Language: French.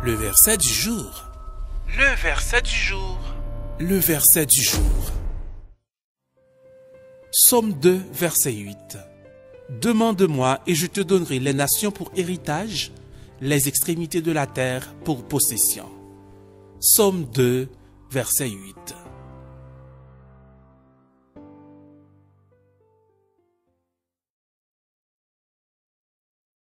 Le verset du jour. Le verset du jour. Le verset du jour. Somme 2, verset 8. Demande-moi et je te donnerai les nations pour héritage, les extrémités de la terre pour possession. Somme 2, verset 8.